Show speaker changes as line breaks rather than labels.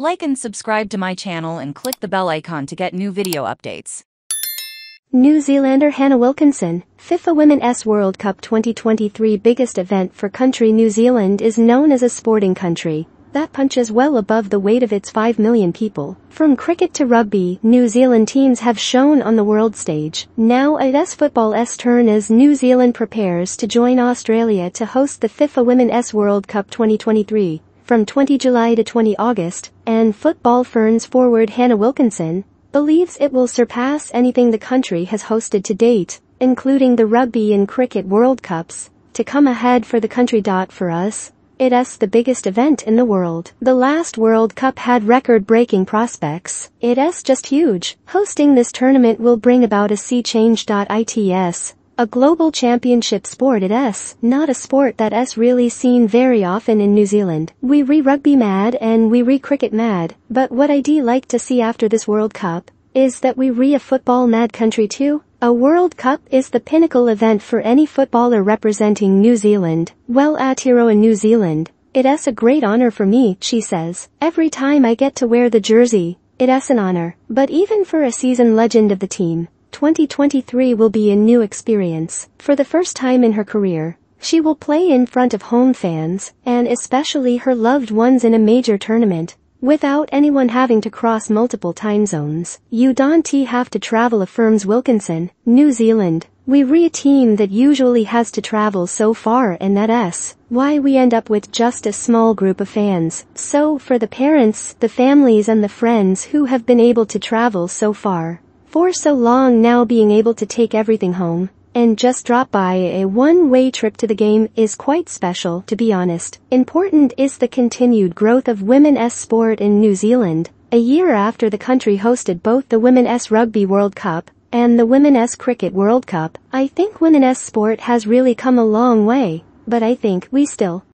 Like and subscribe to my channel and click the bell icon to get new video updates.
New Zealander Hannah Wilkinson, FIFA Women's World Cup 2023 biggest event for country New Zealand is known as a sporting country that punches well above the weight of its 5 million people. From cricket to rugby, New Zealand teams have shown on the world stage. Now it's football's turn as New Zealand prepares to join Australia to host the FIFA Women's World Cup 2023 from 20 July to 20 August, and Football Ferns forward Hannah Wilkinson believes it will surpass anything the country has hosted to date, including the Rugby and Cricket World Cups, to come ahead for the country. For us, it's the biggest event in the world. The last World Cup had record-breaking prospects. It's just huge. Hosting this tournament will bring about a sea change. Its a global championship sport it is, not a sport that is really seen very often in New Zealand. We re-rugby mad and we re-cricket mad, but what I'd like to see after this World Cup is that we re a football mad country too. A World Cup is the pinnacle event for any footballer representing New Zealand. Aotearoa in New Zealand, it a great honor for me, she says. Every time I get to wear the jersey, it is an honor. But even for a seasoned legend of the team, 2023 will be a new experience. For the first time in her career, she will play in front of home fans, and especially her loved ones in a major tournament, without anyone having to cross multiple time zones. You don't have to travel affirms Wilkinson, New Zealand. We re a team that usually has to travel so far and that's why we end up with just a small group of fans. So for the parents, the families and the friends who have been able to travel so far, for so long now being able to take everything home and just drop by a one-way trip to the game is quite special, to be honest. Important is the continued growth of women's sport in New Zealand. A year after the country hosted both the Women's Rugby World Cup and the Women's Cricket World Cup, I think women's sport has really come a long way, but I think we still